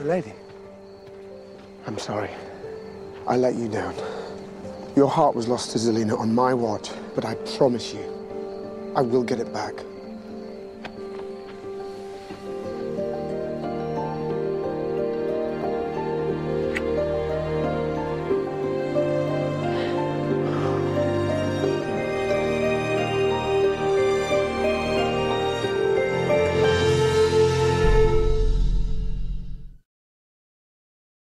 The Lady, I'm sorry. I let you down. Your heart was lost to Zelena on my watch, but I promise you, I will get it back.